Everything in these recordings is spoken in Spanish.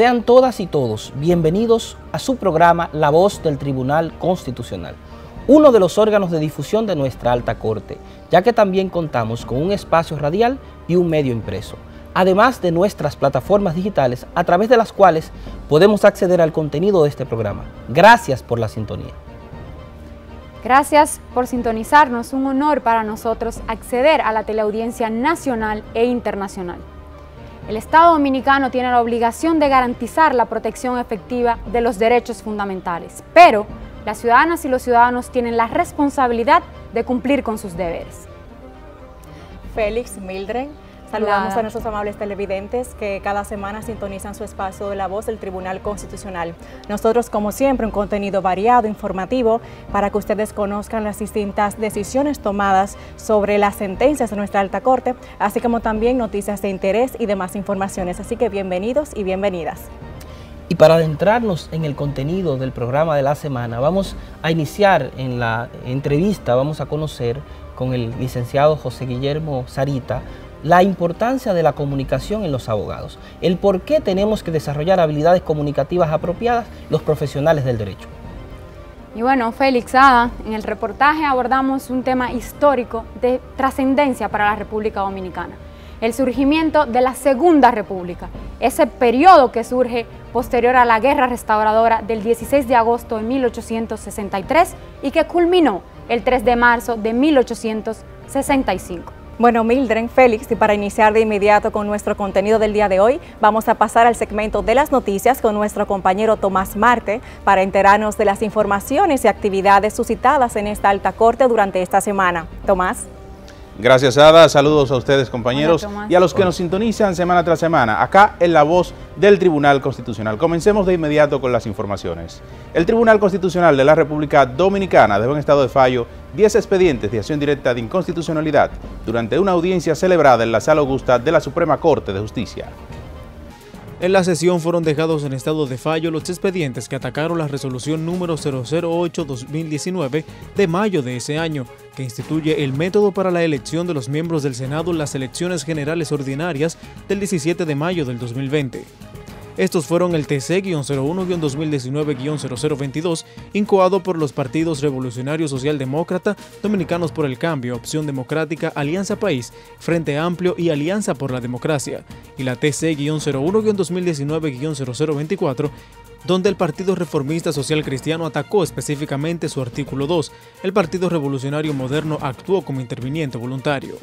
Sean todas y todos bienvenidos a su programa La Voz del Tribunal Constitucional, uno de los órganos de difusión de nuestra alta corte, ya que también contamos con un espacio radial y un medio impreso, además de nuestras plataformas digitales a través de las cuales podemos acceder al contenido de este programa. Gracias por la sintonía. Gracias por sintonizarnos, un honor para nosotros acceder a la teleaudiencia nacional e internacional. El Estado Dominicano tiene la obligación de garantizar la protección efectiva de los derechos fundamentales, pero las ciudadanas y los ciudadanos tienen la responsabilidad de cumplir con sus deberes. Félix Mildred, Saludamos a nuestros amables televidentes que cada semana sintonizan su espacio de la voz del Tribunal Constitucional. Nosotros, como siempre, un contenido variado, informativo, para que ustedes conozcan las distintas decisiones tomadas sobre las sentencias de nuestra alta corte, así como también noticias de interés y demás informaciones. Así que bienvenidos y bienvenidas. Y para adentrarnos en el contenido del programa de la semana, vamos a iniciar en la entrevista, vamos a conocer con el licenciado José Guillermo Sarita, la importancia de la comunicación en los abogados, el por qué tenemos que desarrollar habilidades comunicativas apropiadas los profesionales del derecho. Y bueno, Félix Ada, en el reportaje abordamos un tema histórico de trascendencia para la República Dominicana, el surgimiento de la Segunda República, ese periodo que surge posterior a la Guerra Restauradora del 16 de agosto de 1863 y que culminó el 3 de marzo de 1865. Bueno, Mildred, Félix, y para iniciar de inmediato con nuestro contenido del día de hoy, vamos a pasar al segmento de las noticias con nuestro compañero Tomás Marte para enterarnos de las informaciones y actividades suscitadas en esta alta corte durante esta semana. Tomás. Gracias, Ada. Saludos a ustedes, compañeros, y a los que nos sintonizan semana tras semana, acá en la voz del Tribunal Constitucional. Comencemos de inmediato con las informaciones. El Tribunal Constitucional de la República Dominicana dejó en estado de fallo 10 expedientes de acción directa de inconstitucionalidad durante una audiencia celebrada en la Sala Augusta de la Suprema Corte de Justicia. En la sesión fueron dejados en estado de fallo los expedientes que atacaron la resolución número 008-2019 de mayo de ese año, que instituye el método para la elección de los miembros del Senado en las elecciones generales ordinarias del 17 de mayo del 2020. Estos fueron el TC-01-2019-0022, incoado por los partidos Revolucionario Socialdemócrata, Dominicanos por el Cambio, Opción Democrática, Alianza País, Frente Amplio y Alianza por la Democracia, y la TC-01-2019-0024, donde el Partido Reformista Social Cristiano atacó específicamente su artículo 2. El Partido Revolucionario Moderno actuó como interviniente voluntario.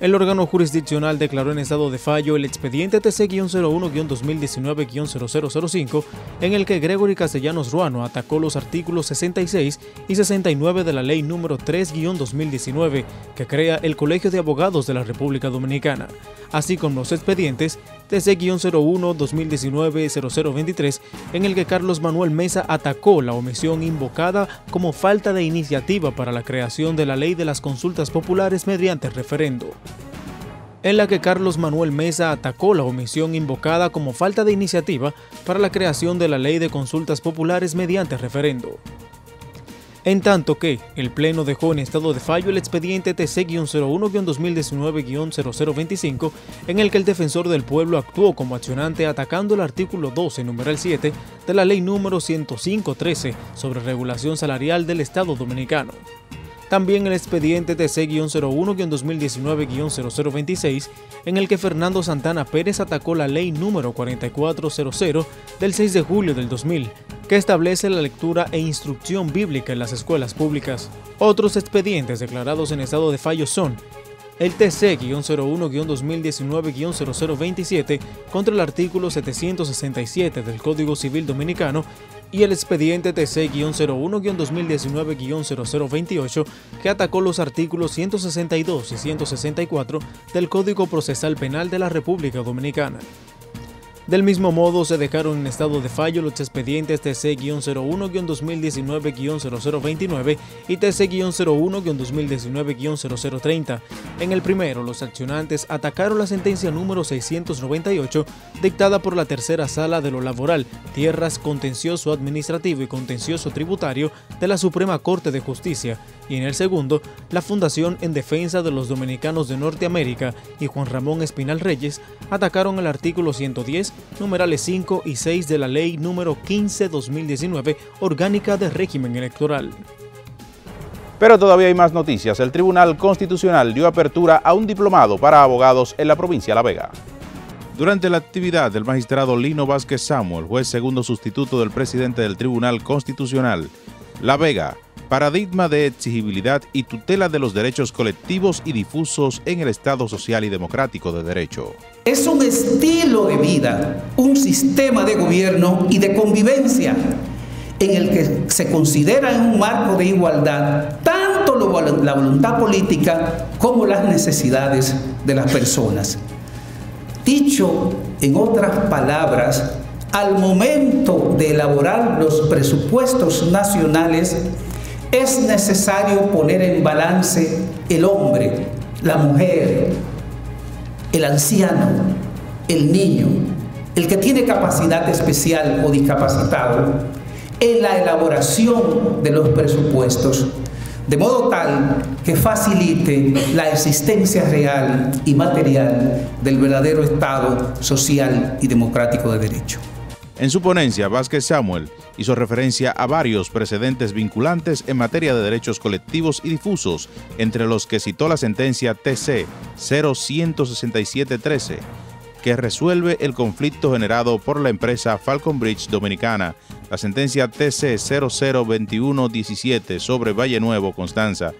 El órgano jurisdiccional declaró en estado de fallo el expediente TC-01-2019-0005 en el que Gregory Castellanos Ruano atacó los artículos 66 y 69 de la ley número 3-2019 que crea el Colegio de Abogados de la República Dominicana, así como los expedientes TC-01-2019-0023 en el que Carlos Manuel Mesa atacó la omisión invocada como falta de iniciativa para la creación de la ley de las consultas populares mediante referendo en la que Carlos Manuel Mesa atacó la omisión invocada como falta de iniciativa para la creación de la ley de consultas populares mediante referendo. En tanto que el Pleno dejó en estado de fallo el expediente TC-01-2019-0025, en el que el defensor del pueblo actuó como accionante atacando el artículo 12, numeral 7, de la ley número 105-13 sobre regulación salarial del Estado Dominicano. También el expediente TC-01-2019-0026, en el que Fernando Santana Pérez atacó la ley número 4400 del 6 de julio del 2000, que establece la lectura e instrucción bíblica en las escuelas públicas. Otros expedientes declarados en estado de fallo son el TC-01-2019-0027 contra el artículo 767 del Código Civil Dominicano y el expediente TC-01-2019-0028 que atacó los artículos 162 y 164 del Código Procesal Penal de la República Dominicana. Del mismo modo, se dejaron en estado de fallo los expedientes TC-01-2019-0029 y TC-01-2019-0030. En el primero, los accionantes atacaron la sentencia número 698 dictada por la tercera sala de lo laboral, tierras, contencioso administrativo y contencioso tributario de la Suprema Corte de Justicia, y en el segundo, la Fundación en Defensa de los Dominicanos de Norteamérica y Juan Ramón Espinal Reyes atacaron el artículo 110 3, numerales 5 y 6 de la Ley número 15-2019, orgánica de régimen electoral. Pero todavía hay más noticias. El Tribunal Constitucional dio apertura a un diplomado para abogados en la provincia de La Vega. Durante la actividad del magistrado Lino Vázquez Samuel, juez segundo sustituto del presidente del Tribunal Constitucional, La Vega, paradigma de exigibilidad y tutela de los derechos colectivos y difusos en el Estado social y democrático de derecho. Es un estilo de vida, un sistema de gobierno y de convivencia en el que se considera en un marco de igualdad tanto la voluntad política como las necesidades de las personas. Dicho en otras palabras, al momento de elaborar los presupuestos nacionales, es necesario poner en balance el hombre, la mujer, el anciano, el niño, el que tiene capacidad especial o discapacitado, en la elaboración de los presupuestos, de modo tal que facilite la existencia real y material del verdadero Estado social y democrático de derecho. En su ponencia, Vázquez Samuel hizo referencia a varios precedentes vinculantes en materia de derechos colectivos y difusos, entre los que citó la sentencia TC 016713, que resuelve el conflicto generado por la empresa Falcon Bridge Dominicana, la sentencia TC 002117 sobre Valle Nuevo, Constanza,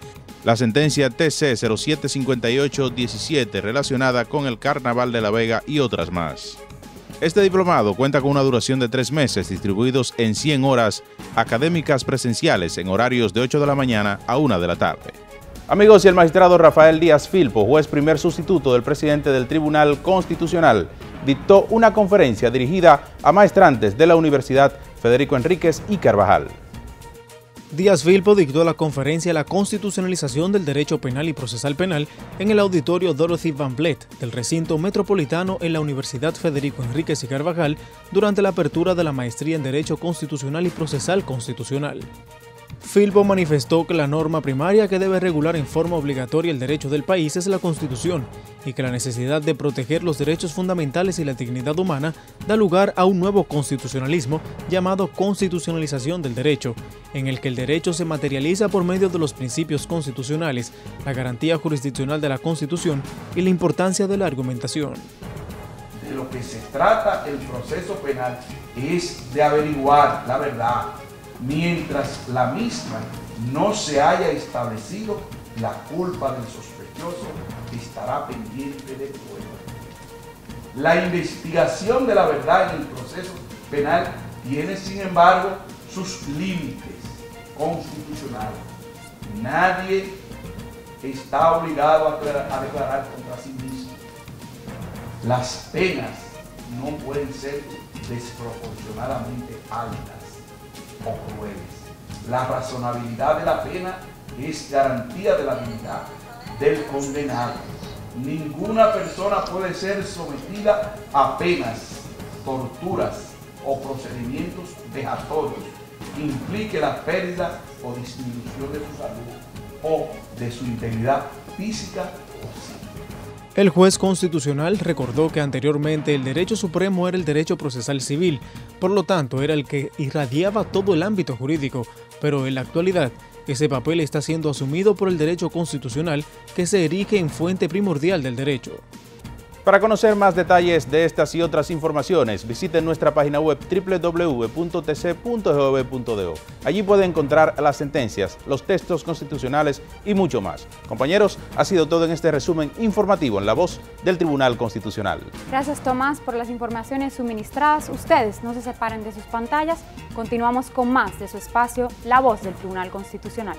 la sentencia TC 075817 relacionada con el Carnaval de la Vega y otras más. Este diplomado cuenta con una duración de tres meses distribuidos en 100 horas académicas presenciales en horarios de 8 de la mañana a 1 de la tarde. Amigos, y el magistrado Rafael Díaz Filpo, juez primer sustituto del presidente del Tribunal Constitucional, dictó una conferencia dirigida a maestrantes de la Universidad Federico Enríquez y Carvajal. Díaz Vilpo dictó la conferencia La constitucionalización del derecho penal y procesal penal en el auditorio Dorothy Van Vliet del recinto metropolitano en la Universidad Federico Enríquez y Carvajal durante la apertura de la maestría en Derecho Constitucional y Procesal Constitucional. Filpo manifestó que la norma primaria que debe regular en forma obligatoria el derecho del país es la Constitución y que la necesidad de proteger los derechos fundamentales y la dignidad humana da lugar a un nuevo constitucionalismo llamado constitucionalización del derecho, en el que el derecho se materializa por medio de los principios constitucionales, la garantía jurisdiccional de la Constitución y la importancia de la argumentación. De lo que se trata el proceso penal es de averiguar la verdad, mientras la misma no se haya establecido la culpa del sospechoso estará pendiente de prueba. La investigación de la verdad en el proceso penal tiene, sin embargo, sus límites constitucionales. Nadie está obligado a declarar contra sí mismo. Las penas no pueden ser desproporcionadamente altas o crueles. La razonabilidad de la pena es garantía de la dignidad del condenado. Ninguna persona puede ser sometida a penas, torturas o procedimientos vejatorios que implique la pérdida o disminución de su salud o de su integridad física o psíquica. El juez constitucional recordó que anteriormente el derecho supremo era el derecho procesal civil, por lo tanto era el que irradiaba todo el ámbito jurídico, pero en la actualidad ese papel está siendo asumido por el derecho constitucional que se erige en fuente primordial del derecho. Para conocer más detalles de estas y otras informaciones, visiten nuestra página web www.tc.gov.do. Allí puede encontrar las sentencias, los textos constitucionales y mucho más. Compañeros, ha sido todo en este resumen informativo en la voz del Tribunal Constitucional. Gracias Tomás por las informaciones suministradas. Ustedes no se separen de sus pantallas. Continuamos con más de su espacio, La Voz del Tribunal Constitucional.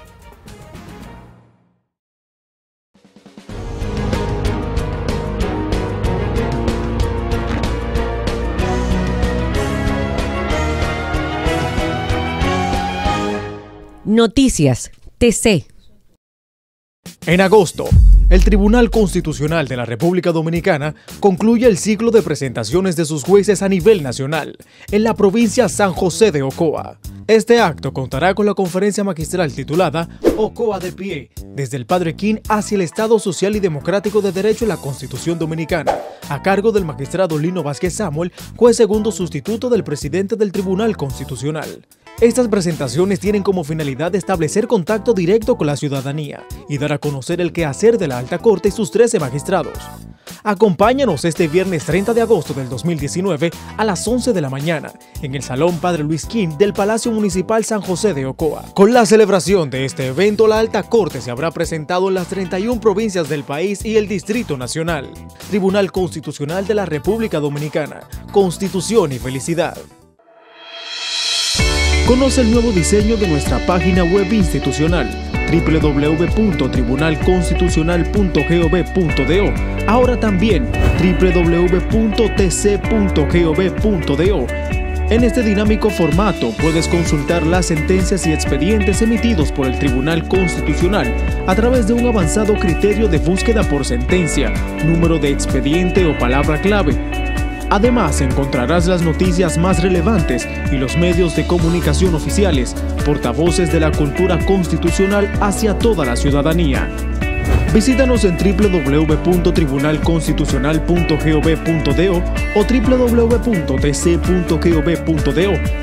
Noticias TC. En agosto, El Tribunal Constitucional de la República Dominicana concluye el ciclo de presentaciones de sus jueces a nivel nacional en la provincia San José de Ocoa. Este acto contará con la conferencia magistral titulada Ocoa de pie, desde el Padre King hacia el Estado Social y Democrático de Derecho en la Constitución Dominicana, a cargo del magistrado Lino Vázquez Samuel, juez segundo sustituto del presidente del Tribunal Constitucional. Estas presentaciones tienen como finalidad establecer contacto directo con la ciudadanía y dar a conocer el quehacer de la Alta Corte y sus 13 magistrados. Acompáñanos este viernes 30 de agosto del 2019 a las 11 de la mañana en el Salón Padre Luis Kim del Palacio Municipal San José de Ocoa. Con la celebración de este evento, la Alta Corte se habrá presentado en las 31 provincias del país y el Distrito Nacional. Tribunal Constitucional de la República Dominicana. Constitución y felicidad. Conoce el nuevo diseño de nuestra página web institucional www.tribunalconstitucional.gov.do. Ahora también www.tc.gov.do. En este dinámico formato puedes consultar las sentencias y expedientes emitidos por el Tribunal Constitucional a través de un avanzado criterio de búsqueda por sentencia, número de expediente o palabra clave Además, encontrarás las noticias más relevantes y los medios de comunicación oficiales, portavoces de la cultura constitucional hacia toda la ciudadanía. Visítanos en www.tribunalconstitucional.gov.do o www.tc.gov.do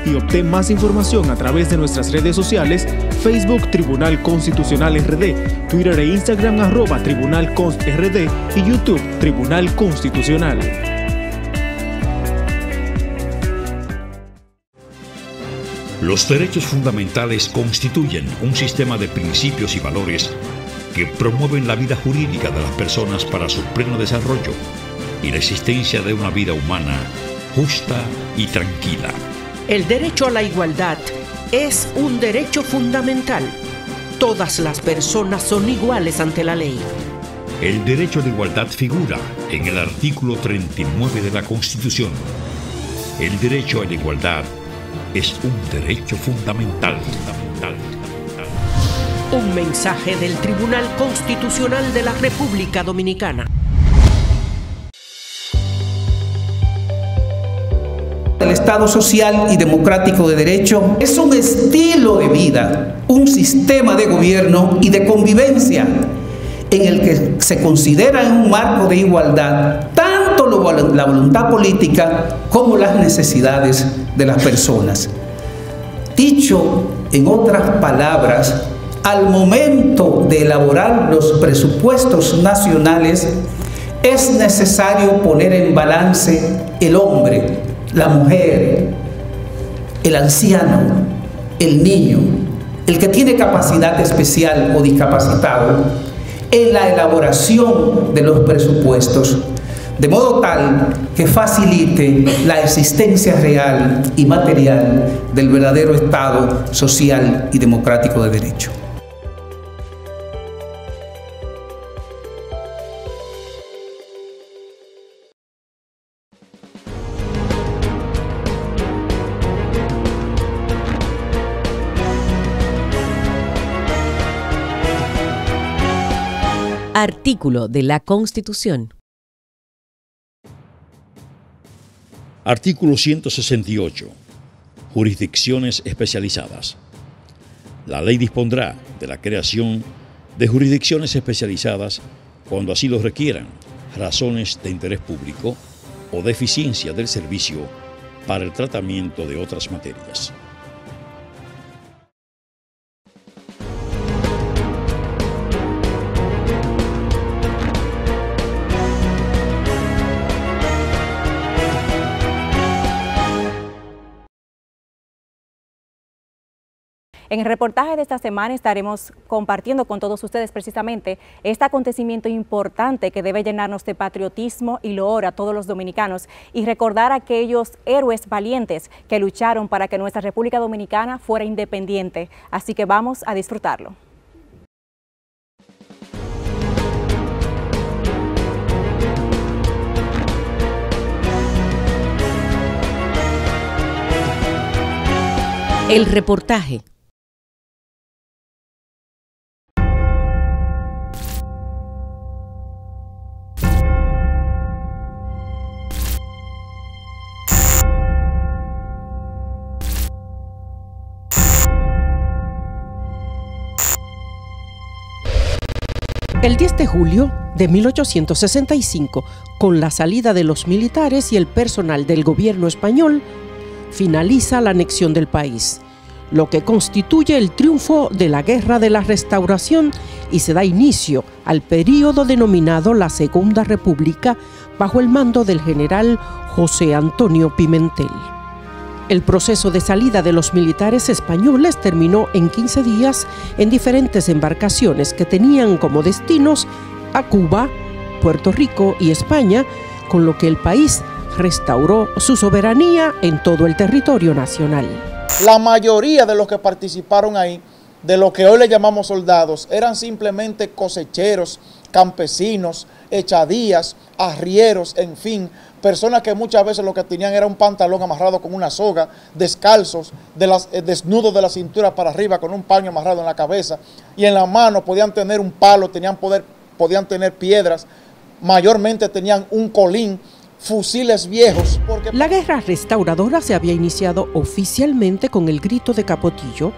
y obtén más información a través de nuestras redes sociales, Facebook Tribunal Constitucional RD, Twitter e Instagram arroba Tribunal Const RD y YouTube Tribunal Constitucional. Los derechos fundamentales constituyen un sistema de principios y valores que promueven la vida jurídica de las personas para su pleno desarrollo y la existencia de una vida humana justa y tranquila. El derecho a la igualdad es un derecho fundamental. Todas las personas son iguales ante la ley. El derecho de igualdad figura en el artículo 39 de la Constitución. El derecho a la igualdad es un derecho fundamental. Un mensaje del Tribunal Constitucional de la República Dominicana. El Estado social y democrático de derecho es un estilo de vida, un sistema de gobierno y de convivencia en el que se considera en un marco de igualdad tanto la voluntad política como las necesidades de las personas. Dicho en otras palabras, al momento de elaborar los presupuestos nacionales, es necesario poner en balance el hombre, la mujer, el anciano, el niño, el que tiene capacidad especial o discapacitado, en la elaboración de los presupuestos, de modo tal que facilite la existencia real y material del verdadero Estado social y democrático de derecho. Artículo de la Constitución. Artículo 168. Jurisdicciones especializadas. La ley dispondrá de la creación de jurisdicciones especializadas cuando así lo requieran razones de interés público o deficiencia del servicio para el tratamiento de otras materias. En el reportaje de esta semana estaremos compartiendo con todos ustedes precisamente este acontecimiento importante que debe llenarnos de patriotismo y loor a todos los dominicanos y recordar a aquellos héroes valientes que lucharon para que nuestra República Dominicana fuera independiente. Así que vamos a disfrutarlo. El reportaje. El 10 de julio de 1865, con la salida de los militares y el personal del gobierno español, finaliza la anexión del país, lo que constituye el triunfo de la Guerra de la Restauración y se da inicio al período denominado la Segunda República bajo el mando del general José Antonio Pimentel. El proceso de salida de los militares españoles terminó en 15 días en diferentes embarcaciones que tenían como destinos a Cuba, Puerto Rico y España, con lo que el país restauró su soberanía en todo el territorio nacional. La mayoría de los que participaron ahí, de lo que hoy le llamamos soldados, eran simplemente cosecheros, campesinos, echadías, arrieros, en fin, personas que muchas veces lo que tenían era un pantalón amarrado con una soga, descalzos, eh, desnudos de la cintura para arriba, con un paño amarrado en la cabeza, y en la mano podían tener un palo, tenían poder, podían tener piedras, mayormente tenían un colín, fusiles viejos. La guerra restauradora se había iniciado oficialmente con el grito de Capotillo,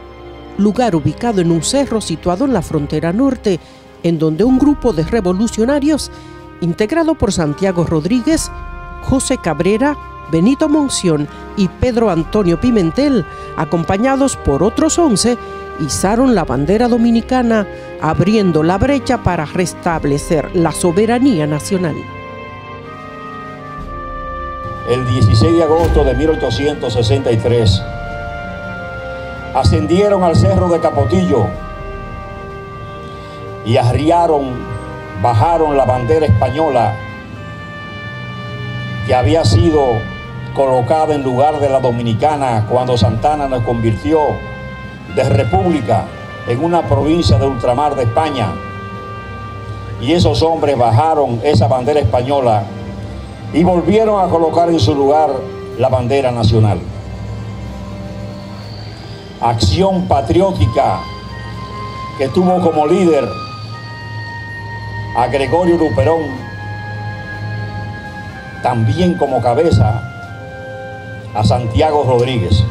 lugar ubicado en un cerro situado en la frontera norte, en donde un grupo de revolucionarios, integrado por Santiago Rodríguez, José Cabrera, Benito Monción y Pedro Antonio Pimentel, acompañados por otros once, izaron la bandera dominicana, abriendo la brecha para restablecer la soberanía nacional. El 16 de agosto de 1863, ascendieron al cerro de Capotillo y arriaron, bajaron la bandera española que había sido colocada en lugar de la dominicana cuando Santana nos convirtió de república en una provincia de ultramar de España. Y esos hombres bajaron esa bandera española y volvieron a colocar en su lugar la bandera nacional. Acción patriótica que tuvo como líder a Gregorio Luperón también como cabeza a Santiago Rodríguez.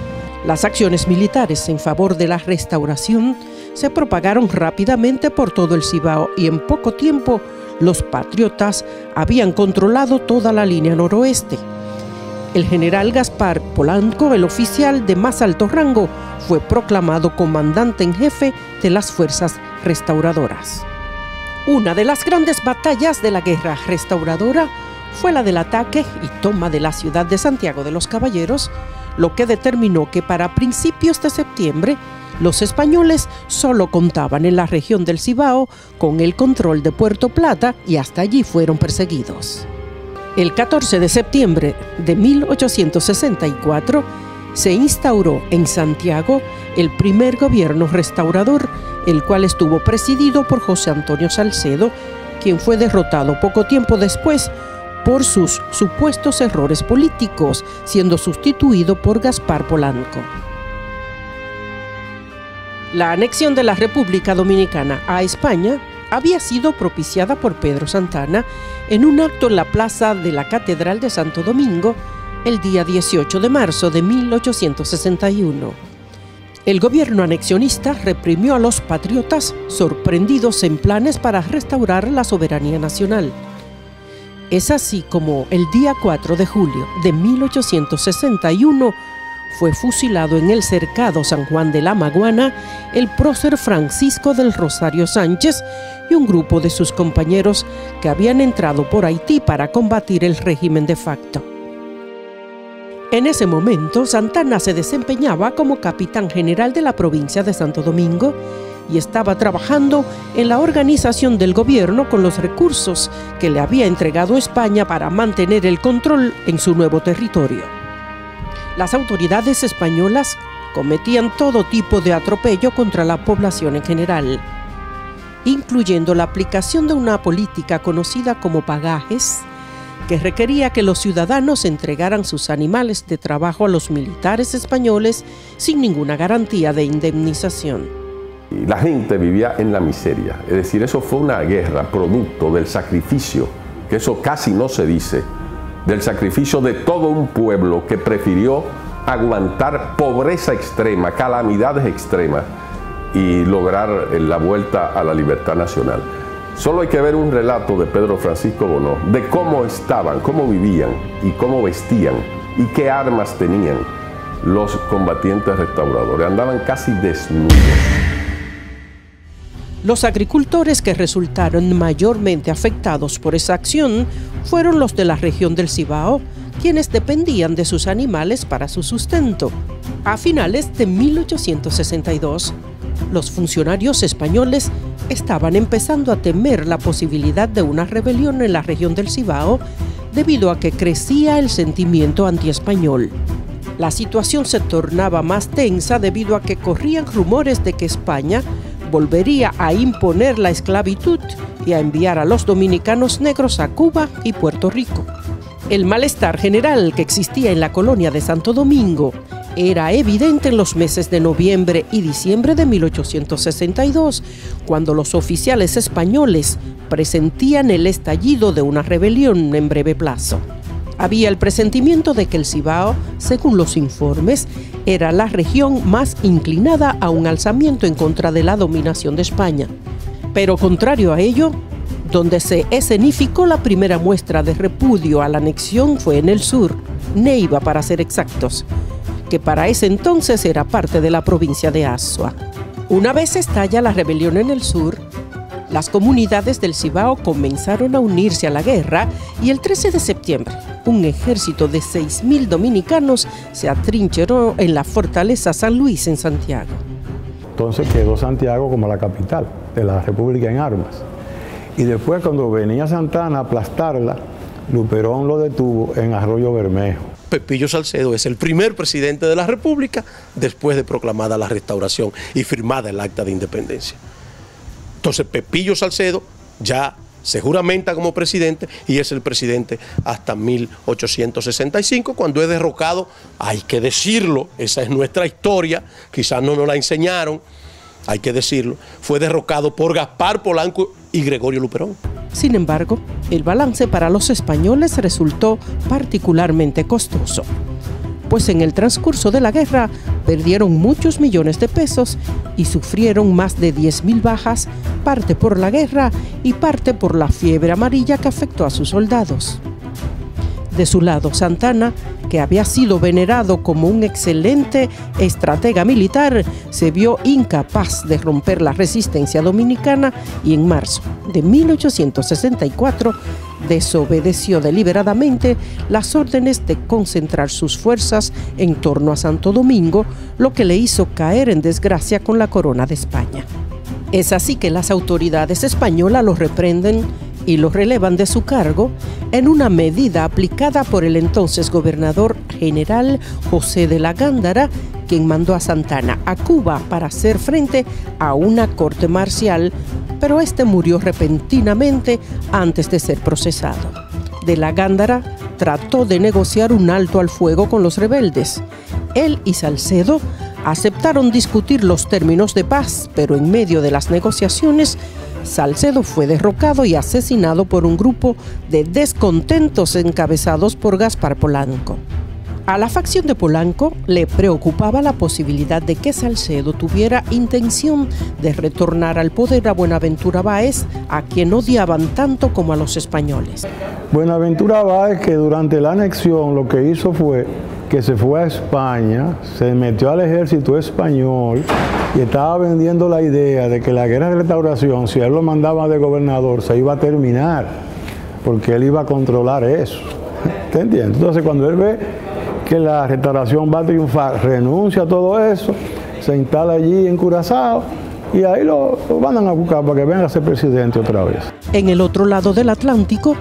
Las acciones militares en favor de la restauración se propagaron rápidamente por todo el Cibao y en poco tiempo los patriotas habían controlado toda la línea noroeste. El general Gaspar Polanco, el oficial de más alto rango, fue proclamado comandante en jefe de las fuerzas restauradoras. Una de las grandes batallas de la guerra restauradora fue la del ataque y toma de la ciudad de Santiago de los Caballeros, lo que determinó que para principios de septiembre los españoles solo contaban en la región del Cibao con el control de Puerto Plata y hasta allí fueron perseguidos. El 14 de septiembre de 1864 se instauró en Santiago el primer gobierno restaurador, el cual estuvo presidido por José Antonio Salcedo, quien fue derrotado poco tiempo después por sus supuestos errores políticos, siendo sustituido por Gaspar Polanco. La anexión de la República Dominicana a España había sido propiciada por Pedro Santana en un acto en la plaza de la Catedral de Santo Domingo el día 18 de marzo de 1861. El gobierno anexionista reprimió a los patriotas sorprendidos en planes para restaurar la soberanía nacional. Es así como el día 4 de julio de 1861 fue fusilado en el cercado San Juan de la Maguana el prócer Francisco del Rosario Sánchez y un grupo de sus compañeros que habían entrado por Haití para combatir el régimen de facto. En ese momento, Santana se desempeñaba como capitán general de la provincia de Santo Domingo y estaba trabajando en la organización del gobierno con los recursos que le había entregado España para mantener el control en su nuevo territorio. Las autoridades españolas cometían todo tipo de atropello contra la población en general, incluyendo la aplicación de una política conocida como pagajes, que requería que los ciudadanos entregaran sus animales de trabajo a los militares españoles sin ninguna garantía de indemnización. La gente vivía en la miseria, es decir, eso fue una guerra producto del sacrificio, que eso casi no se dice, del sacrificio de todo un pueblo que prefirió aguantar pobreza extrema, calamidades extremas y lograr la vuelta a la libertad nacional. Solo hay que ver un relato de Pedro Francisco Bonó de cómo estaban, cómo vivían y cómo vestían y qué armas tenían los combatientes restauradores. Andaban casi desnudos. Los agricultores que resultaron mayormente afectados por esa acción fueron los de la región del Cibao, quienes dependían de sus animales para su sustento. A finales de 1862, los funcionarios españoles estaban empezando a temer la posibilidad de una rebelión en la región del Cibao debido a que crecía el sentimiento antiespañol. La situación se tornaba más tensa debido a que corrían rumores de que España volvería a imponer la esclavitud y a enviar a los dominicanos negros a Cuba y Puerto Rico. El malestar general que existía en la colonia de Santo Domingo era evidente en los meses de noviembre y diciembre de 1862, cuando los oficiales españoles presentían el estallido de una rebelión en breve plazo. Había el presentimiento de que el Cibao, según los informes, era la región más inclinada a un alzamiento en contra de la dominación de España. Pero contrario a ello, donde se escenificó la primera muestra de repudio a la anexión fue en el sur, Neiva para ser exactos, que para ese entonces era parte de la provincia de Azua. Una vez estalla la rebelión en el sur, las comunidades del Cibao comenzaron a unirse a la guerra y el 13 de septiembre un ejército de 6.000 dominicanos se atrincheró en la fortaleza San Luis en Santiago. Entonces quedó Santiago como la capital de la República en armas. Y después cuando venía Santana a aplastarla, Luperón lo detuvo en Arroyo Bermejo. Pepillo Salcedo es el primer presidente de la República después de proclamada la restauración y firmada el acta de independencia. Entonces Pepillo Salcedo ya se juramenta como presidente y es el presidente hasta 1865, cuando es derrocado, hay que decirlo, esa es nuestra historia, quizás no nos la enseñaron, hay que decirlo, fue derrocado por Gaspar Polanco y Gregorio Luperón. Sin embargo, el balance para los españoles resultó particularmente costoso, pues en el transcurso de la guerra perdieron muchos millones de pesos y sufrieron más de 10.000 bajas, parte por la guerra y parte por la fiebre amarilla que afectó a sus soldados. De su lado, Santana que había sido venerado como un excelente estratega militar, se vio incapaz de romper la resistencia dominicana y en marzo de 1864 desobedeció deliberadamente las órdenes de concentrar sus fuerzas en torno a Santo Domingo, lo que le hizo caer en desgracia con la corona de España. Es así que las autoridades españolas lo reprenden y lo relevan de su cargo en una medida aplicada por el entonces gobernador general José de la Gándara, quien mandó a Santana a Cuba para hacer frente a una corte marcial, pero este murió repentinamente antes de ser procesado. De la Gándara trató de negociar un alto al fuego con los rebeldes. Él y Salcedo aceptaron discutir los términos de paz, pero en medio de las negociaciones Salcedo fue derrocado y asesinado por un grupo de descontentos encabezados por Gaspar Polanco. A la facción de Polanco le preocupaba la posibilidad de que Salcedo tuviera intención de retornar al poder a Buenaventura Báez, a quien odiaban tanto como a los españoles. Buenaventura Báez, que durante la anexión lo que hizo fue que se fue a España, se metió al ejército español y estaba vendiendo la idea de que la guerra de restauración, si él lo mandaba de gobernador, se iba a terminar, porque él iba a controlar eso. ¿Te entiendes? Entonces cuando él ve que la restauración va a triunfar, renuncia a todo eso, se instala allí en Curazao y ahí lo, lo van a buscar para que venga a ser presidente otra vez. En el otro lado del Atlántico,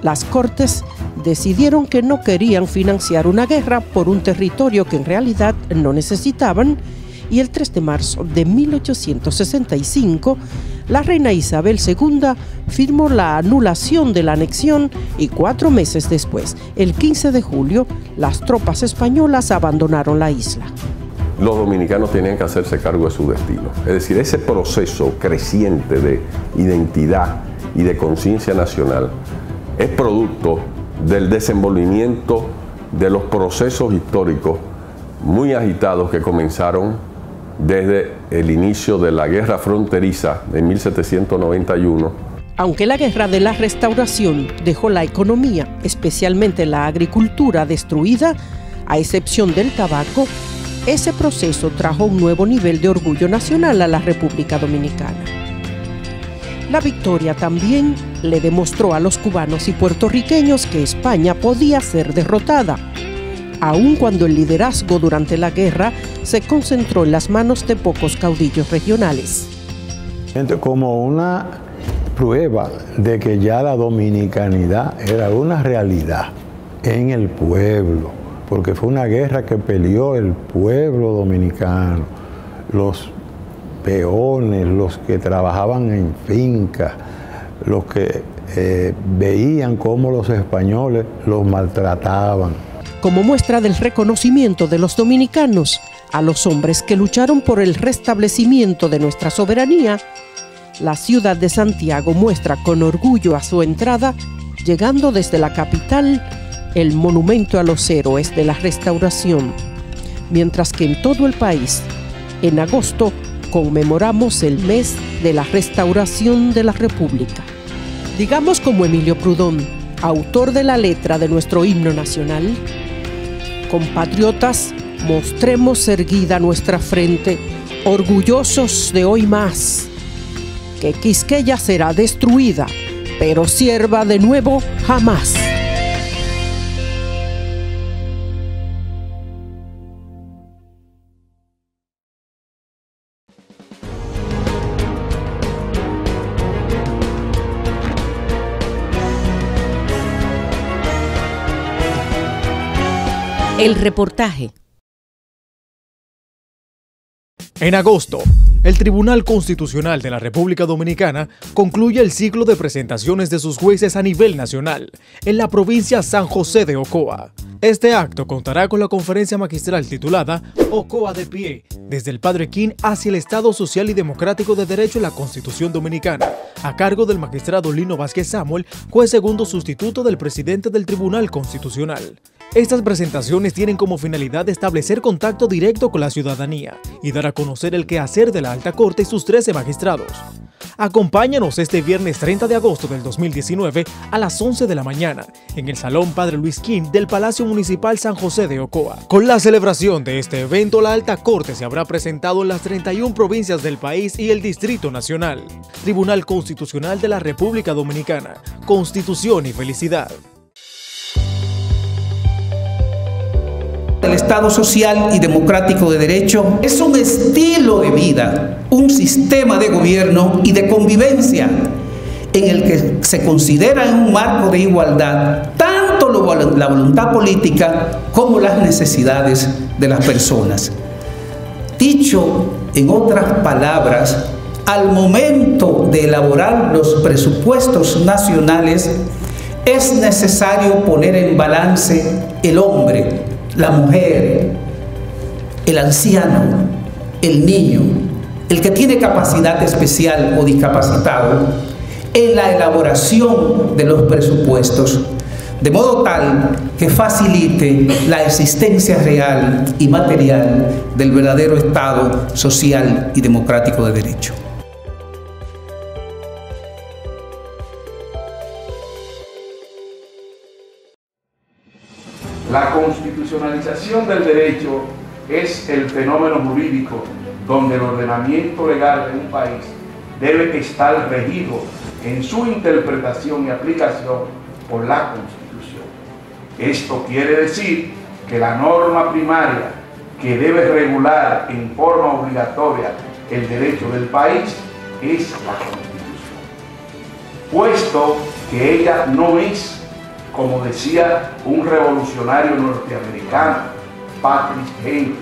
las Cortes decidieron que no querían financiar una guerra por un territorio que en realidad no necesitaban y el 3 de marzo de 1865 la reina Isabel II firmó la anulación de la anexión y cuatro meses después, el 15 de julio, las tropas españolas abandonaron la isla. Los dominicanos tenían que hacerse cargo de su destino. Es decir, ese proceso creciente de identidad y de conciencia nacional es producto del desenvolvimiento de los procesos históricos muy agitados que comenzaron desde el inicio de la guerra fronteriza de 1791. Aunque la guerra de la restauración dejó la economía, especialmente la agricultura, destruida, a excepción del tabaco, ese proceso trajo un nuevo nivel de orgullo nacional a la República Dominicana. La victoria también le demostró a los cubanos y puertorriqueños que España podía ser derrotada, aun cuando el liderazgo durante la guerra se concentró en las manos de pocos caudillos regionales. Como una prueba de que ya la dominicanidad era una realidad en el pueblo, porque fue una guerra que peleó el pueblo dominicano, los peones, los que trabajaban en fincas, los que eh, veían cómo los españoles los maltrataban. Como muestra del reconocimiento de los dominicanos a los hombres que lucharon por el restablecimiento de nuestra soberanía, la ciudad de Santiago muestra con orgullo a su entrada, llegando desde la capital, el monumento a los héroes de la restauración, mientras que en todo el país, en agosto, conmemoramos el mes de la restauración de la República. Digamos como Emilio Prudón, autor de la letra de nuestro himno nacional, compatriotas, mostremos erguida nuestra frente, orgullosos de hoy más que Quisqueya será destruida, pero sierva de nuevo jamás. El reportaje. En agosto, el Tribunal Constitucional de la República Dominicana concluye el ciclo de presentaciones de sus jueces a nivel nacional en la provincia San José de Ocoa. Este acto contará con la conferencia magistral titulada Ocoa de pie, desde el Padre King hacia el Estado Social y Democrático de Derecho en la Constitución Dominicana, a cargo del magistrado Lino Vázquez Samuel, juez segundo sustituto del presidente del Tribunal Constitucional. Estas presentaciones tienen como finalidad establecer contacto directo con la ciudadanía y dar a conocer el quehacer de la Alta Corte y sus 13 magistrados. Acompáñanos este viernes 30 de agosto del 2019 a las 11 de la mañana en el Salón Padre Luis King del Palacio Municipal San José de Ocoa. Con la celebración de este evento, la Alta Corte se habrá presentado en las 31 provincias del país y el Distrito Nacional. Tribunal Constitucional de la República Dominicana. Constitución y felicidad. El Estado social y democrático de derecho es un estilo de vida, un sistema de gobierno y de convivencia en el que se considera en un marco de igualdad tanto la voluntad política como las necesidades de las personas. Dicho en otras palabras, al momento de elaborar los presupuestos nacionales, es necesario poner en balance el hombre, la mujer, el anciano, el niño, el que tiene capacidad especial o discapacitado, en la elaboración de los presupuestos, de modo tal que facilite la existencia real y material del verdadero Estado social y democrático de derecho. Constitucionalización del derecho es el fenómeno jurídico donde el ordenamiento legal de un país debe estar regido en su interpretación y aplicación por la Constitución. Esto quiere decir que la norma primaria que debe regular en forma obligatoria el derecho del país es la Constitución, puesto que ella no es como decía un revolucionario norteamericano, Patrick Henry,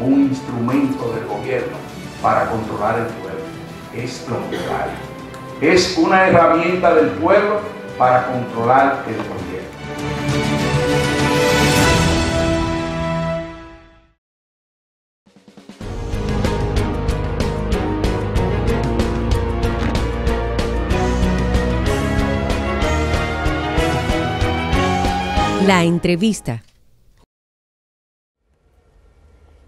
un instrumento del gobierno para controlar el pueblo. Es lo contrario. Es una herramienta del pueblo para controlar el gobierno. La entrevista.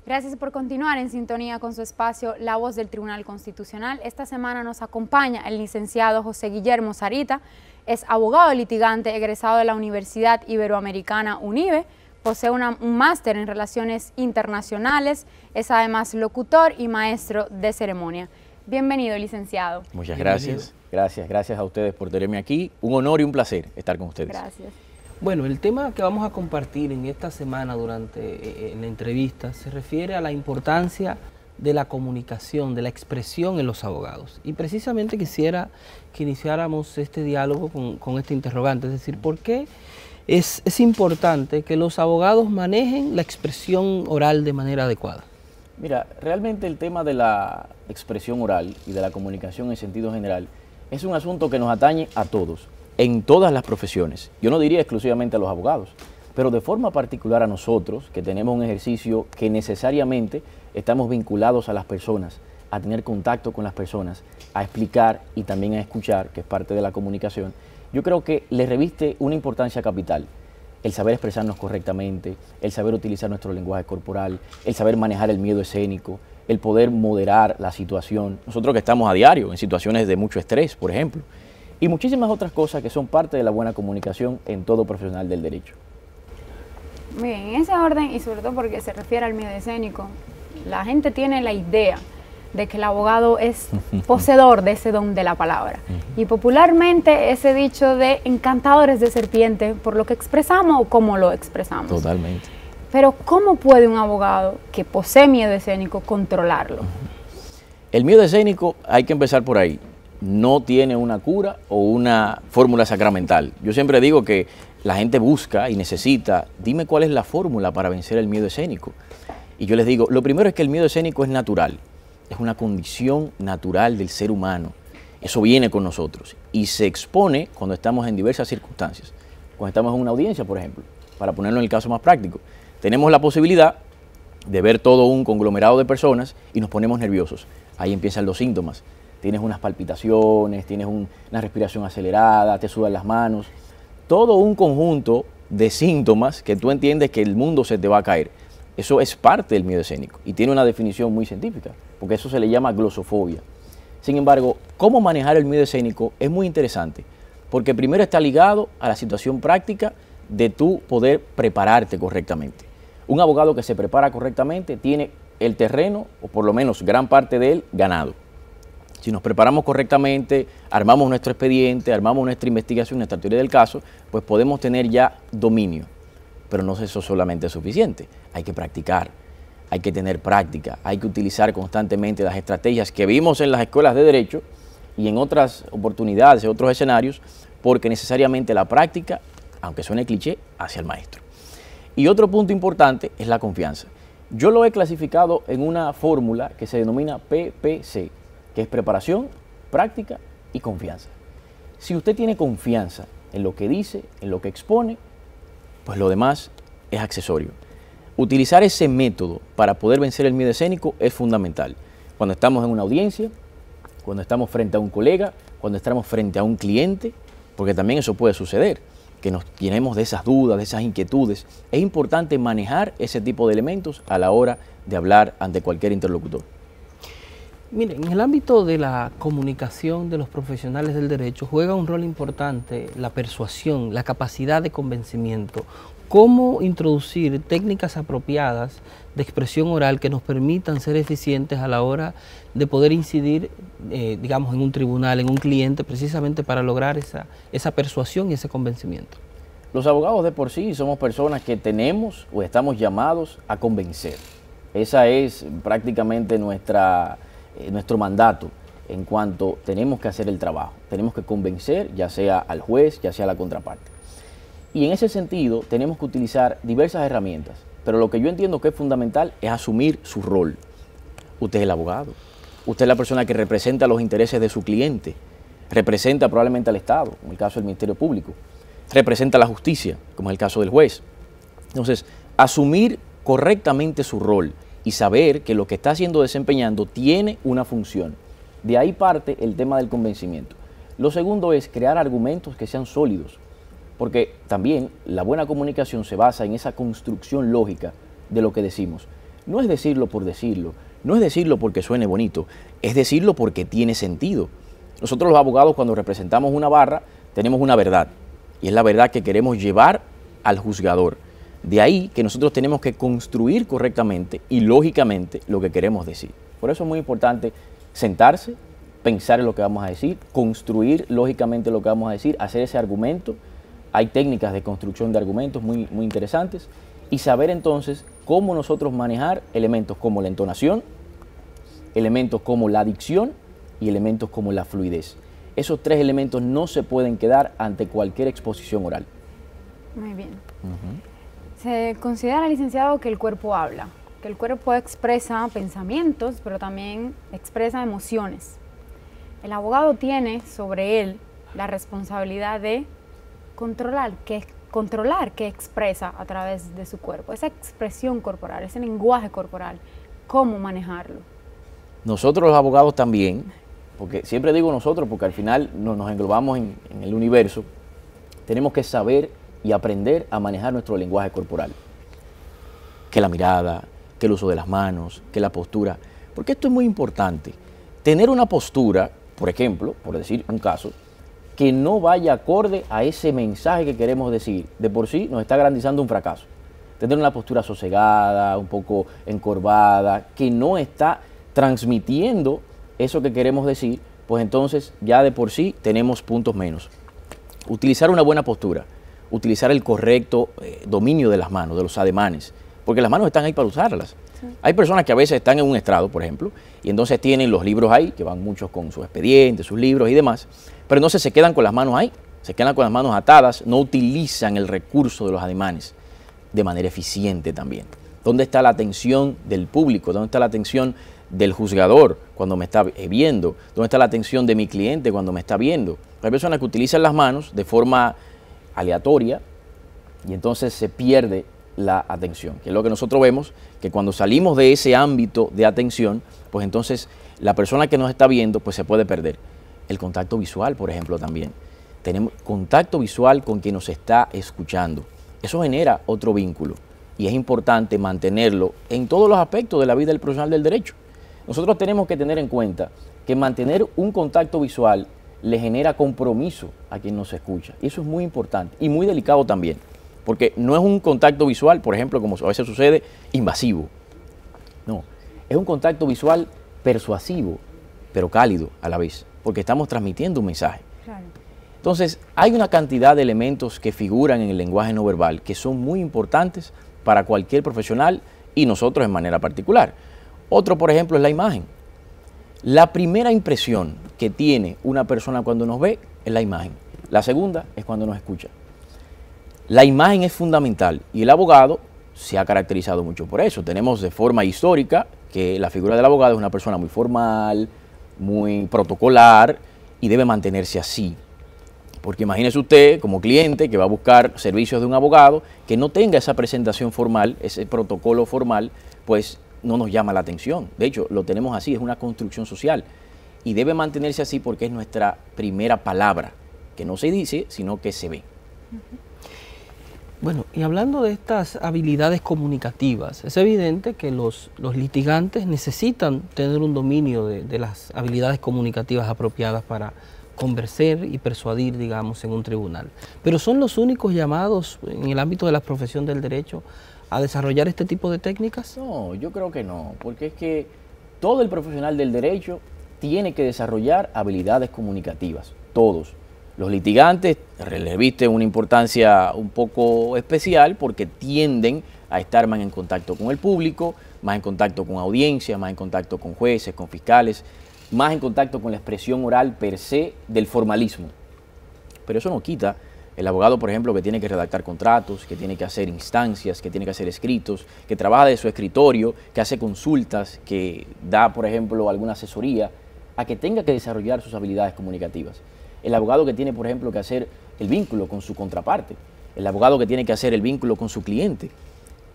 Gracias por continuar en sintonía con su espacio La Voz del Tribunal Constitucional. Esta semana nos acompaña el licenciado José Guillermo Sarita, es abogado litigante egresado de la Universidad Iberoamericana UNIBE, posee un máster en Relaciones Internacionales, es además locutor y maestro de ceremonia. Bienvenido, licenciado. Muchas gracias. Gracias, gracias a ustedes por tenerme aquí. Un honor y un placer estar con ustedes. Gracias. Bueno, el tema que vamos a compartir en esta semana durante eh, eh, la entrevista se refiere a la importancia de la comunicación, de la expresión en los abogados. Y precisamente quisiera que iniciáramos este diálogo con, este interrogante, es decir, ¿por qué es, es, importante que los abogados manejen la expresión oral de manera adecuada? Mira, realmente el tema de la expresión oral y de la comunicación en sentido general es un asunto que nos atañe a todos en todas las profesiones. Yo no diría exclusivamente a los abogados, pero de forma particular a nosotros, que tenemos un ejercicio que necesariamente estamos vinculados a las personas, a tener contacto con las personas, a explicar y también a escuchar, que es parte de la comunicación, yo creo que le reviste una importancia capital. El saber expresarnos correctamente, el saber utilizar nuestro lenguaje corporal, el saber manejar el miedo escénico, el poder moderar la situación. Nosotros que estamos a diario en situaciones de mucho estrés, por ejemplo, y muchísimas otras cosas que son parte de la buena comunicación en todo profesional del derecho. Bien, en ese orden y sobre todo porque se refiere al miedo escénico, la gente tiene la idea de que el abogado es poseedor de ese don de la palabra. Y popularmente ese dicho de encantadores de serpiente, por lo que expresamos o cómo lo expresamos. Totalmente. Pero ¿cómo puede un abogado que posee miedo escénico controlarlo? El miedo escénico hay que empezar por ahí no tiene una cura o una fórmula sacramental. Yo siempre digo que la gente busca y necesita, dime cuál es la fórmula para vencer el miedo escénico. Y yo les digo, lo primero es que el miedo escénico es natural, es una condición natural del ser humano. Eso viene con nosotros y se expone cuando estamos en diversas circunstancias. Cuando estamos en una audiencia, por ejemplo, para ponerlo en el caso más práctico, tenemos la posibilidad de ver todo un conglomerado de personas y nos ponemos nerviosos. Ahí empiezan los síntomas tienes unas palpitaciones, tienes una respiración acelerada, te sudan las manos, todo un conjunto de síntomas que tú entiendes que el mundo se te va a caer. Eso es parte del miedo escénico y tiene una definición muy científica, porque eso se le llama glosofobia. Sin embargo, cómo manejar el miedo escénico es muy interesante, porque primero está ligado a la situación práctica de tú poder prepararte correctamente. Un abogado que se prepara correctamente tiene el terreno, o por lo menos gran parte de él, ganado. Si nos preparamos correctamente, armamos nuestro expediente, armamos nuestra investigación, nuestra teoría del caso, pues podemos tener ya dominio. Pero no eso solamente es suficiente, hay que practicar, hay que tener práctica, hay que utilizar constantemente las estrategias que vimos en las escuelas de derecho y en otras oportunidades, en otros escenarios, porque necesariamente la práctica, aunque suene cliché, hacia el maestro. Y otro punto importante es la confianza. Yo lo he clasificado en una fórmula que se denomina PPC, que es preparación, práctica y confianza. Si usted tiene confianza en lo que dice, en lo que expone, pues lo demás es accesorio. Utilizar ese método para poder vencer el miedo escénico es fundamental. Cuando estamos en una audiencia, cuando estamos frente a un colega, cuando estamos frente a un cliente, porque también eso puede suceder, que nos llenemos de esas dudas, de esas inquietudes. Es importante manejar ese tipo de elementos a la hora de hablar ante cualquier interlocutor. Mire, en el ámbito de la comunicación de los profesionales del derecho juega un rol importante la persuasión, la capacidad de convencimiento. ¿Cómo introducir técnicas apropiadas de expresión oral que nos permitan ser eficientes a la hora de poder incidir, eh, digamos, en un tribunal, en un cliente, precisamente para lograr esa, esa persuasión y ese convencimiento? Los abogados de por sí somos personas que tenemos o estamos llamados a convencer. Esa es prácticamente nuestra eh, nuestro mandato en cuanto tenemos que hacer el trabajo, tenemos que convencer ya sea al juez, ya sea a la contraparte. Y en ese sentido tenemos que utilizar diversas herramientas, pero lo que yo entiendo que es fundamental es asumir su rol. Usted es el abogado, usted es la persona que representa los intereses de su cliente, representa probablemente al Estado, en el caso del Ministerio Público, representa la justicia, como es el caso del juez. Entonces, asumir correctamente su rol y saber que lo que está haciendo desempeñando tiene una función. De ahí parte el tema del convencimiento. Lo segundo es crear argumentos que sean sólidos, porque también la buena comunicación se basa en esa construcción lógica de lo que decimos. no es decirlo por decirlo, no es decirlo porque suene bonito, es decirlo porque tiene sentido. Nosotros los abogados cuando representamos una barra tenemos una verdad y es la verdad que queremos llevar al juzgador. De ahí que nosotros tenemos que construir correctamente y lógicamente lo que queremos decir. Por eso es muy importante sentarse, pensar en lo que vamos a decir, construir lógicamente lo que vamos a decir, hacer ese argumento. Hay técnicas de construcción de argumentos muy, muy interesantes y saber entonces cómo nosotros manejar elementos como la entonación, elementos como la dicción y elementos como la fluidez. Esos tres elementos no se pueden quedar ante cualquier exposición oral. Muy bien. Se considera, licenciado, que el cuerpo habla, que el cuerpo expresa pensamientos, pero también expresa emociones. El abogado tiene sobre él la responsabilidad de controlar qué, controlar qué expresa a través de su cuerpo, esa expresión corporal, ese lenguaje corporal, cómo manejarlo. Nosotros los abogados también, porque siempre digo nosotros, porque al final nos, englobamos en, en el universo, tenemos que saber y aprender a manejar nuestro lenguaje corporal. Que la mirada, que el uso de las manos, que la postura. Porque esto es muy importante. Tener una postura, por ejemplo, por decir un caso, que no vaya acorde a ese mensaje que queremos decir, de por sí nos está garantizando un fracaso. Tener una postura sosegada, un poco encorvada, que no está transmitiendo eso que queremos decir, pues entonces ya de por sí tenemos puntos menos. Utilizar una buena postura, utilizar el correcto eh, dominio de las manos, de los ademanes, porque las manos están ahí para usarlas. Hay personas que a veces están en un estrado, por ejemplo, y entonces tienen los libros ahí, que van muchos con sus expedientes, sus libros y demás, pero entonces se quedan con las manos ahí, se quedan con las manos atadas, no utilizan el recurso de los ademanes de manera eficiente también. ¿Dónde está la atención del público? ¿Dónde está la atención del juzgador cuando me está viendo? ¿Dónde está la atención de mi cliente cuando me está viendo? Hay personas que utilizan las manos de forma aleatoria y entonces se pierde la atención, que es lo que nosotros vemos, que cuando salimos de ese ámbito de atención, pues entonces la persona que nos está viendo pues se puede perder. El contacto visual, por ejemplo, también. Tenemos contacto visual con quien nos está escuchando. Eso genera otro vínculo y es importante mantenerlo en todos los aspectos de la vida del profesional del derecho. Nosotros tenemos que tener en cuenta que mantener un contacto visual le genera compromiso a quien nos escucha. Y eso es muy importante y muy delicado también, porque no es un contacto visual, por ejemplo, como a veces sucede, invasivo. No, es un contacto visual persuasivo, pero cálido a la vez, porque estamos transmitiendo un mensaje. Entonces, hay una cantidad de elementos que figuran en el lenguaje no verbal que son muy importantes para cualquier profesional y nosotros en manera particular. Otro, por ejemplo, es la imagen. La primera impresión que tiene una persona cuando nos ve es la imagen. La segunda es cuando nos escucha. La imagen es fundamental y el abogado se ha caracterizado mucho por eso. Tenemos de forma histórica que la figura del abogado es una persona muy formal, muy protocolar y debe mantenerse así. Porque imagínese usted como cliente que va a buscar servicios de un abogado que no tenga esa presentación formal, ese protocolo formal, pues no nos llama la atención. De hecho, lo tenemos así, es una construcción social. Y debe mantenerse así porque es nuestra primera palabra, que no se dice, sino que se ve. Bueno, y hablando de estas habilidades comunicativas, es evidente que los, litigantes necesitan tener un dominio de, de, las habilidades comunicativas apropiadas para conversar y persuadir, digamos, en un tribunal. Pero son los únicos llamados en el ámbito de la profesión del derecho a desarrollar este tipo de técnicas? No, yo creo que no, porque es que todo el profesional del derecho tiene que desarrollar habilidades comunicativas, todos. Los litigantes revisten una importancia un poco especial porque tienden a estar más en contacto con el público, más en contacto con audiencias, más en contacto con jueces, con fiscales, más en contacto con la expresión oral per se del formalismo. Pero eso no quita el abogado, por ejemplo, que tiene que redactar contratos, que tiene que hacer instancias, que tiene que hacer escritos, que trabaja de su escritorio, que hace consultas, que da, por ejemplo, alguna asesoría, a que tenga que desarrollar sus habilidades comunicativas. El abogado que tiene, por ejemplo, que hacer el vínculo con su contraparte. El abogado que tiene que hacer el vínculo con su cliente.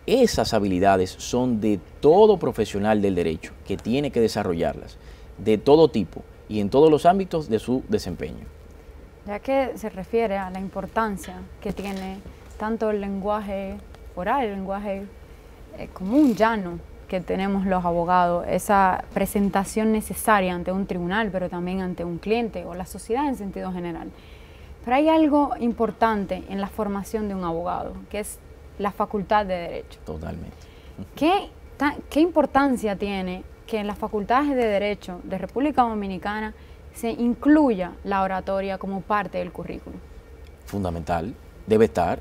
Esas habilidades son de todo profesional del derecho, que tiene que desarrollarlas, de todo tipo y en todos los ámbitos de su desempeño ya que se refiere a la importancia que tiene tanto el lenguaje oral, el lenguaje eh, común, llano, que tenemos los abogados, esa presentación necesaria ante un tribunal, pero también ante un cliente o la sociedad en sentido general. Pero hay algo importante en la formación de un abogado, que es la facultad de Derecho. Totalmente. ¿Qué, qué importancia tiene que en las facultades de Derecho de República Dominicana se incluya la oratoria como parte del currículo? Fundamental, debe estar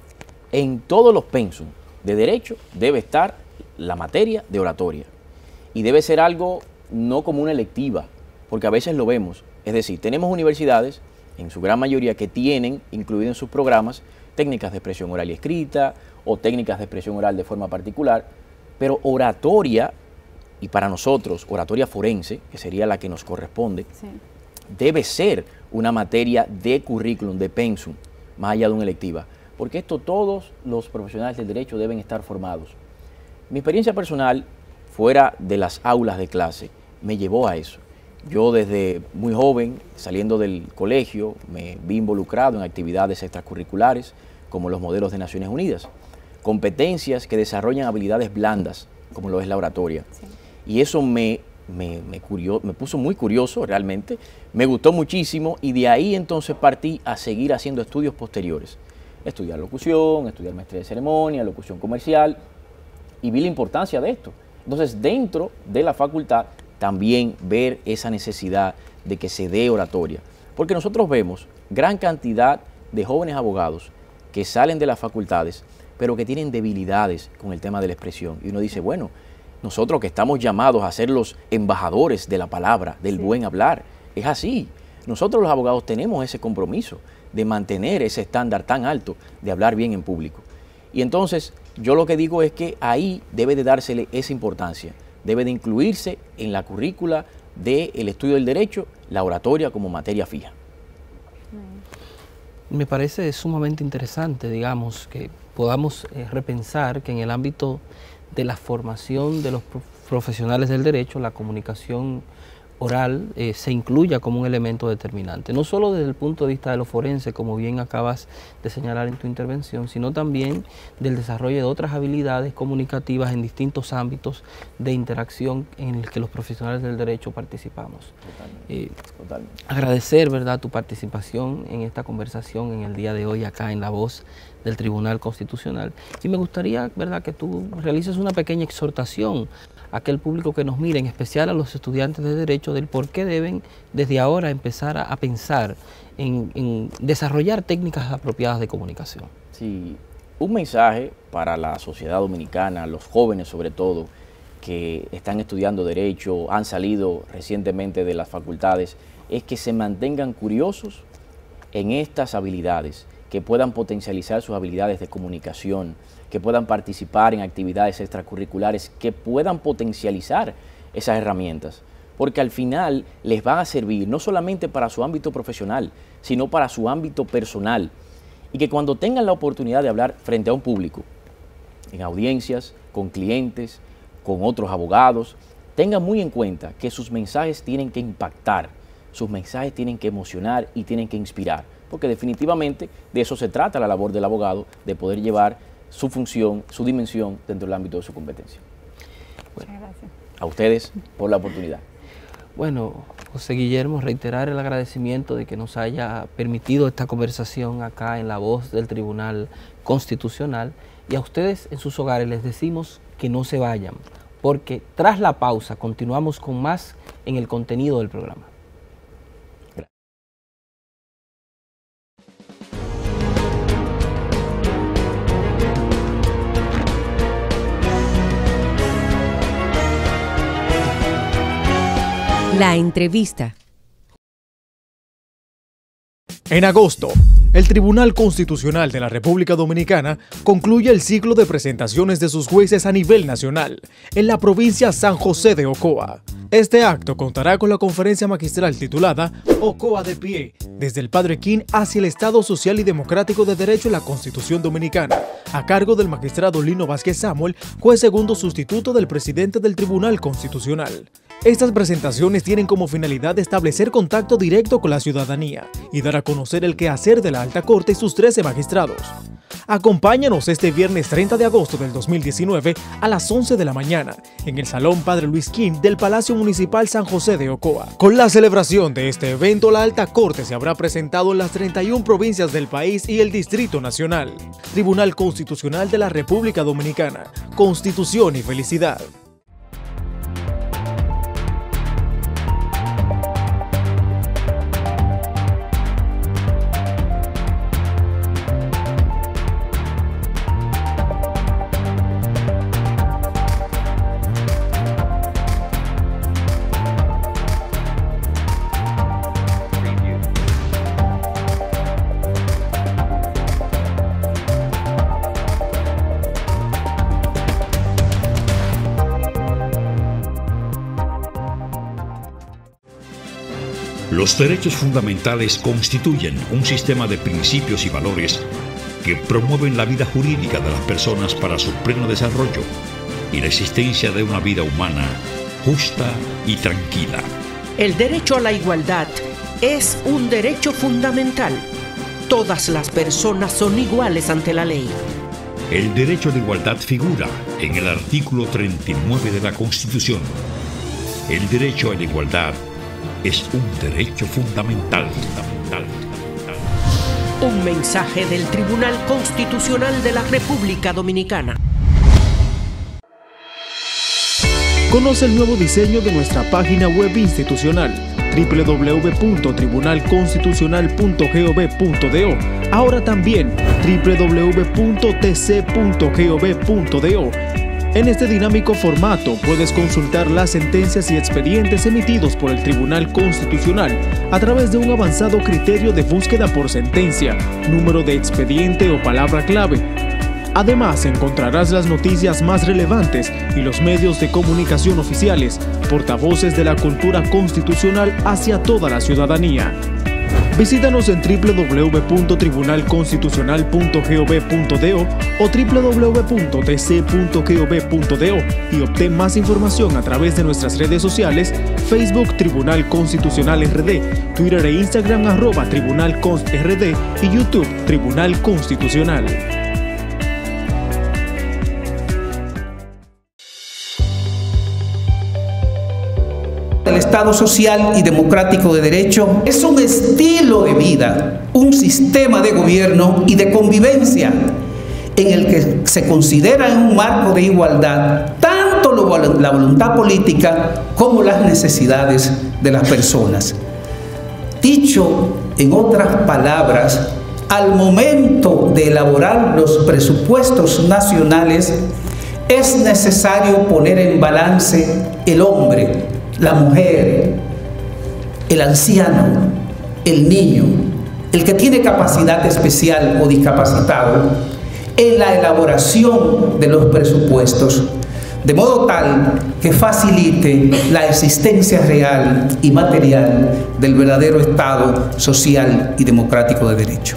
en todos los pensos de Derecho, debe estar la materia de oratoria. Y debe ser algo no como una electiva, porque a veces lo vemos. Es decir, tenemos universidades, en su gran mayoría, que tienen incluido en sus programas técnicas de expresión oral y escrita o técnicas de expresión oral de forma particular, pero oratoria, y para nosotros, oratoria forense, que sería la que nos corresponde, debe ser una materia de currículum, de pensum, más allá de una electiva, porque esto todos los profesionales del derecho deben estar formados. Mi experiencia personal, fuera de las aulas de clase, me llevó a eso. Yo desde muy joven, saliendo del colegio, me vi involucrado en actividades extracurriculares como los modelos de Naciones Unidas, competencias que desarrollan habilidades blandas, como lo es la oratoria. Y eso me, me, me, me puso muy curioso realmente, me gustó muchísimo y de ahí entonces partí a seguir haciendo estudios posteriores. Estudiar locución, estudiar maestría de ceremonia, locución comercial, y vi la importancia de esto. Entonces, dentro de la facultad, también ver esa necesidad de que se dé oratoria. Porque nosotros vemos gran cantidad de jóvenes abogados que salen de las facultades, pero que tienen debilidades con el tema de la expresión. Y uno dice, bueno, nosotros que estamos llamados a ser los embajadores de la palabra, del buen hablar, es así. Nosotros los abogados tenemos ese compromiso de mantener ese estándar tan alto de hablar bien en público. Y entonces yo lo que digo es que ahí debe de dársele esa importancia, debe de incluirse en la currícula del estudio del derecho la oratoria como materia fija. Me parece sumamente interesante, digamos, que podamos eh, repensar que en el ámbito de la formación de los profesionales del derecho, la comunicación oral eh, se incluya como un elemento determinante, no solo desde el punto de vista de lo forense, como bien acabas de señalar en tu intervención, sino también del desarrollo de otras habilidades comunicativas en distintos ámbitos de interacción en el que los profesionales del derecho participamos. Eh, agradecer ¿verdad? tu participación en esta conversación en el día de hoy acá en La Voz del Tribunal Constitucional y me gustaría ¿verdad? que tú realices una pequeña exhortación aquel público que nos mire, en especial a los estudiantes de Derecho, del por qué deben desde ahora empezar a, pensar en, desarrollar técnicas apropiadas de comunicación. Sí, un mensaje para la sociedad dominicana, los jóvenes sobre todo, que están estudiando Derecho, han salido recientemente de las facultades, es que se mantengan curiosos en estas habilidades, que puedan potencializar sus habilidades de comunicación, que puedan participar en actividades extracurriculares, que puedan potencializar esas herramientas, porque al final les van a servir no solamente para su ámbito profesional, sino para su ámbito personal, y que cuando tengan la oportunidad de hablar frente a un público, en audiencias, con clientes, con otros abogados, tengan muy en cuenta que sus mensajes tienen que impactar, sus mensajes tienen que emocionar y tienen que inspirar, porque definitivamente de eso se trata la labor del abogado, de poder llevar su función, su dimensión dentro del ámbito de su competencia. Muchas gracias. A ustedes por la oportunidad. Bueno, José Guillermo, reiterar el agradecimiento de que nos haya permitido esta conversación acá en la voz del Tribunal Constitucional y a ustedes en sus hogares les decimos que no se vayan, porque tras la pausa continuamos con más en el contenido del programa. La entrevista. En agosto, el Tribunal Constitucional de la República Dominicana concluye el ciclo de presentaciones de sus jueces a nivel nacional en la provincia San José de Ocoa. Este acto contará con la conferencia magistral titulada Ocoa de pie, desde el Padre King hacia el Estado Social y Democrático de Derecho en la Constitución Dominicana, a cargo del magistrado Lino Vázquez Samuel, juez segundo sustituto del presidente del Tribunal Constitucional. Estas presentaciones tienen como finalidad establecer contacto directo con la ciudadanía y dar a conocer el quehacer de la Alta Corte y sus 13 magistrados. Acompáñanos este viernes 30 de agosto del 2019 a las 11 de la mañana en el Salón Padre Luis King del Palacio Municipal San José de Ocoa. Con la celebración de este evento, la Alta Corte se habrá presentado en las 31 provincias del país y el Distrito Nacional. Tribunal Constitucional de la República Dominicana. Constitución y felicidad. Los derechos fundamentales constituyen un sistema de principios y valores que promueven la vida jurídica de las personas para su pleno desarrollo y la existencia de una vida humana justa y tranquila. El derecho a la igualdad es un derecho fundamental. Todas las personas son iguales ante la ley. El derecho de igualdad figura en el artículo 39 de la Constitución. El derecho a la igualdad es un derecho fundamental, fundamental, Un mensaje del Tribunal Constitucional de la República Dominicana. Conoce el nuevo diseño de nuestra página web institucional www.tribunalconstitucional.gov.do. Ahora también www.tc.gov.do en este dinámico formato puedes consultar las sentencias y expedientes emitidos por el Tribunal Constitucional a través de un avanzado criterio de búsqueda por sentencia, número de expediente o palabra clave. Además encontrarás las noticias más relevantes y los medios de comunicación oficiales, portavoces de la cultura constitucional hacia toda la ciudadanía. Visítanos en www.tribunalconstitucional.gov.do o www.tc.gov.do y obtén más información a través de nuestras redes sociales, Facebook Tribunal Constitucional RD, Twitter e Instagram arroba Tribunal Const RD y YouTube Tribunal Constitucional. Estado social y democrático de derecho es un estilo de vida, un sistema de gobierno y de convivencia en el que se considera en un marco de igualdad tanto la voluntad política como las necesidades de las personas. Dicho en otras palabras, al momento de elaborar los presupuestos nacionales, es necesario poner en balance el hombre, la mujer, el anciano, el niño, el que tiene capacidad especial o discapacitado, en la elaboración de los presupuestos, de modo tal que facilite la existencia real y material del verdadero Estado social y democrático de derecho.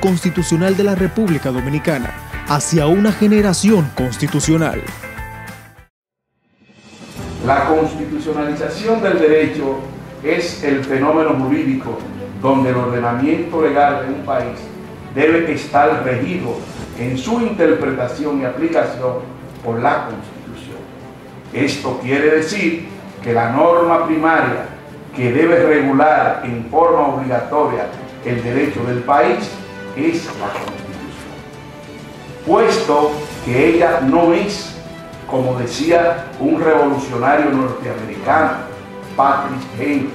Constitucional de la República Dominicana hacia una generación constitucional. La constitucionalización del derecho es el fenómeno jurídico donde el ordenamiento legal de un país debe estar regido en su interpretación y aplicación por la Constitución. Esto quiere decir que la norma primaria que debe regular en forma obligatoria el derecho del país es la Constitución. Puesto que ella no es, como decía un revolucionario norteamericano, Patrick Henry,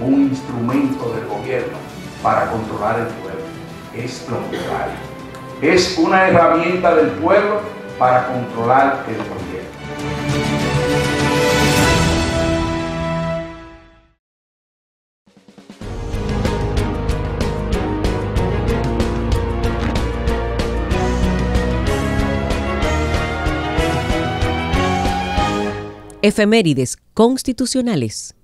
un instrumento del gobierno para controlar el pueblo. Es lo contrario. Es una herramienta del pueblo para controlar el gobierno. Efemérides constitucionales.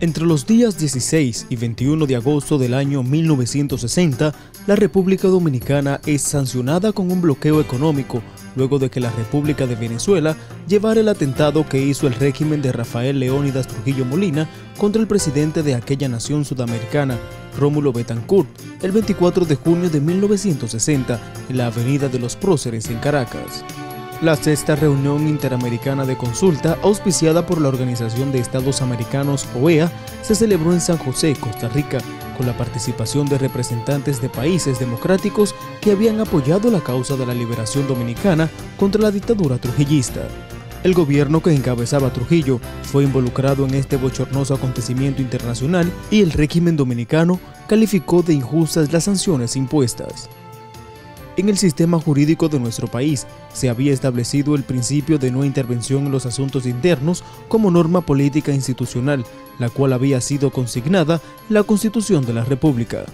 Entre los días 16 y 21 de agosto del año 1960, la República Dominicana es sancionada con un bloqueo económico luego de que la República de Venezuela llevara el atentado que hizo el régimen de Rafael Leónidas Trujillo Molina contra el presidente de aquella nación sudamericana, Rómulo Betancourt, el 24 de junio de 1960 en la Avenida de los Próceres en Caracas. La sexta reunión interamericana de consulta, auspiciada por la Organización de Estados Americanos OEA, se celebró en San José, Costa Rica, con la participación de representantes de países democráticos que habían apoyado la causa de la liberación dominicana contra la dictadura trujillista. El gobierno que encabezaba Trujillo fue involucrado en este bochornoso acontecimiento internacional y el régimen dominicano calificó de injustas las sanciones impuestas. En el sistema jurídico de nuestro país se había establecido el principio de no intervención en los asuntos internos como norma política institucional, la cual había sido consignada la Constitución de la República.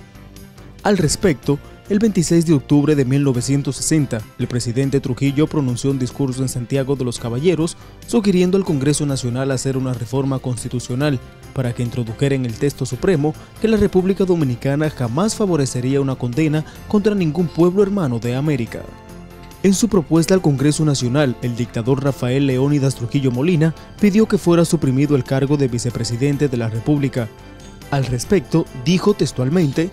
Al respecto, el 26 de octubre de 1960, el presidente Trujillo pronunció un discurso en Santiago de los Caballeros sugiriendo al Congreso Nacional hacer una reforma constitucional para que introdujera en el texto supremo que la República Dominicana jamás favorecería una condena contra ningún pueblo hermano de América. En su propuesta al Congreso Nacional, el dictador Rafael Leónidas Trujillo Molina pidió que fuera suprimido el cargo de vicepresidente de la República. Al respecto, dijo textualmente,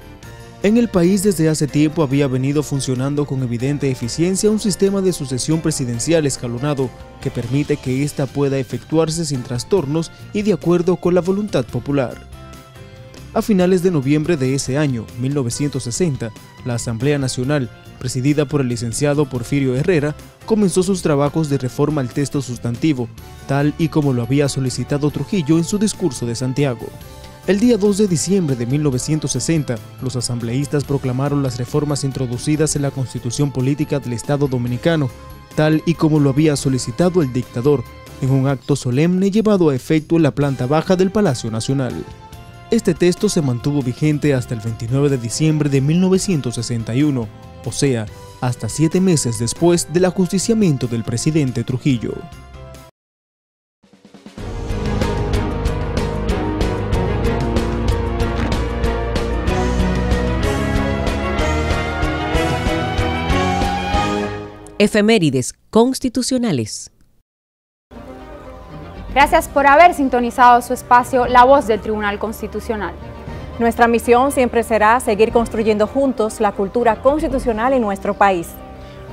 en el país desde hace tiempo había venido funcionando con evidente eficiencia un sistema de sucesión presidencial escalonado que permite que ésta pueda efectuarse sin trastornos y de acuerdo con la voluntad popular. A finales de noviembre de ese año, 1960, la Asamblea Nacional, presidida por el licenciado Porfirio Herrera, comenzó sus trabajos de reforma al texto sustantivo, tal y como lo había solicitado Trujillo en su discurso de Santiago. El día 2 de diciembre de 1960, los asambleístas proclamaron las reformas introducidas en la Constitución Política del Estado Dominicano, tal y como lo había solicitado el dictador, en un acto solemne llevado a efecto en la planta baja del Palacio Nacional. Este texto se mantuvo vigente hasta el 29 de diciembre de 1961, o sea, hasta siete meses después del ajusticiamiento del presidente Trujillo. Efemérides constitucionales. Gracias por haber sintonizado su espacio La Voz del Tribunal Constitucional. Nuestra misión siempre será seguir construyendo juntos la cultura constitucional en nuestro país.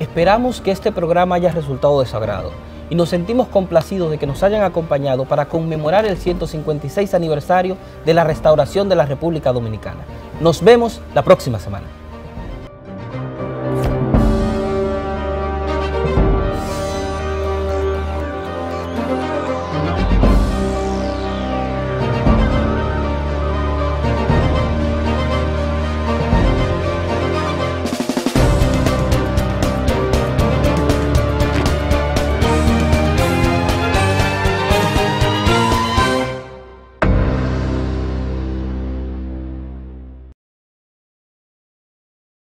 Esperamos que este programa haya resultado de su agrado y nos sentimos complacidos de que nos hayan acompañado para conmemorar el 156 aniversario de la restauración de la República Dominicana. Nos vemos la próxima semana.